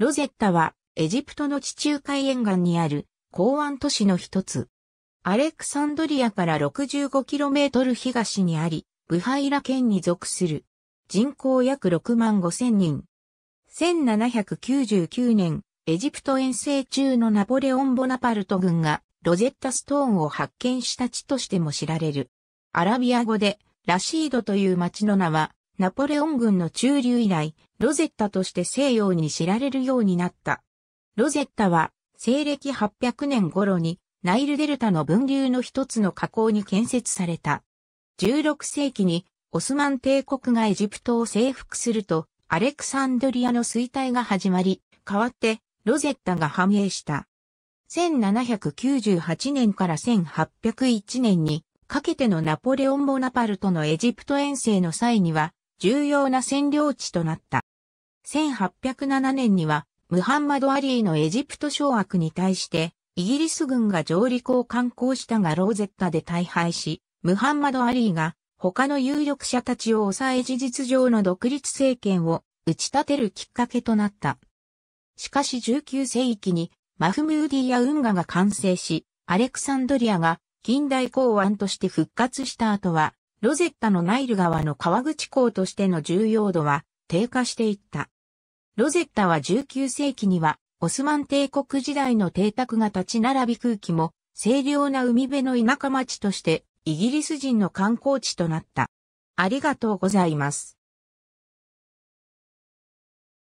ロゼッタはエジプトの地中海沿岸にある港湾都市の一つ。アレクサンドリアから 65km 東にあり、ブハイラ県に属する。人口約6万5千人。1799年、エジプト遠征中のナポレオン・ボナパルト軍がロゼッタストーンを発見した地としても知られる。アラビア語でラシードという町の名はナポレオン軍の駐留以来、ロゼッタとして西洋に知られるようになった。ロゼッタは西暦800年頃にナイルデルタの分流の一つの河口に建設された。16世紀にオスマン帝国がエジプトを征服すると、アレクサンドリアの衰退が始まり、代わってロゼッタが繁栄した。1798年から1801年にかけてのナポレオン・ボナパルトのエジプト遠征の際には重要な占領地となった。1807年にはムハンマド・アリーのエジプト掌握に対してイギリス軍が上陸を敢行したがローゼッタで大敗し、ムハンマド・アリーが他の有力者たちを抑え事実上の独立政権を打ち立てるきっかけとなった。しかし19世紀にマフムーディや運河が完成し、アレクサンドリアが近代港湾として復活した後は、ロゼッタのナイル川の河口港としての重要度は低下していった。ロゼッタは19世紀にはオスマン帝国時代の邸宅が立ち並び空気も清涼な海辺の田舎町としてイギリス人の観光地となった。ありがとうございます。